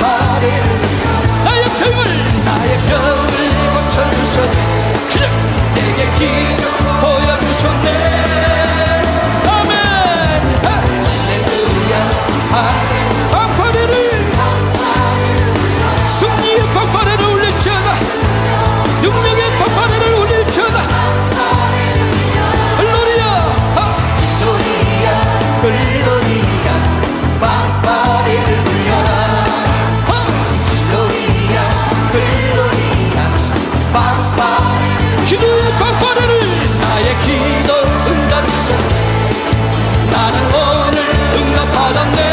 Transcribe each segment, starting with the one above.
나의 병을 나의 병을 고쳐주셨네 기도의 빵빠레를 나의 기도 응답이셔 나는 오늘 응답받았네.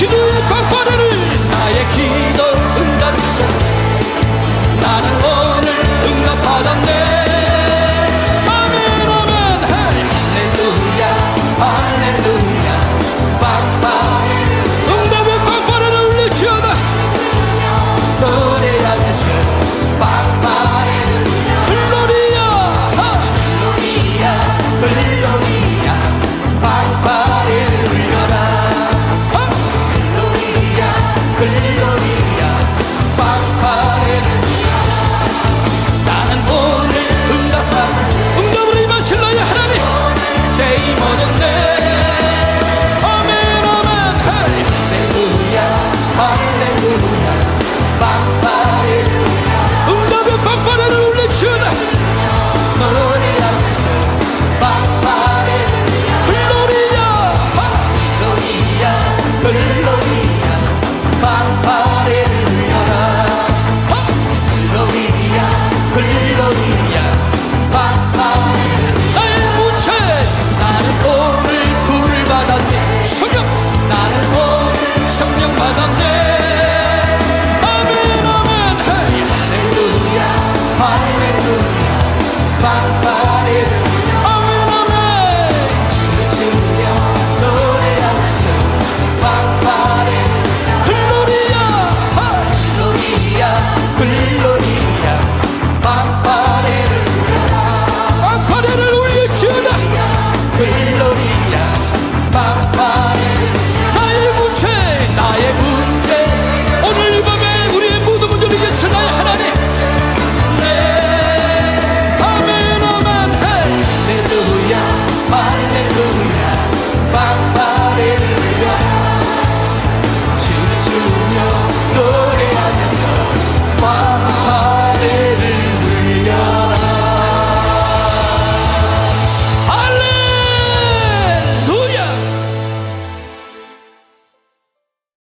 기도의 방바다를. 나의 기도 응답이셔 나는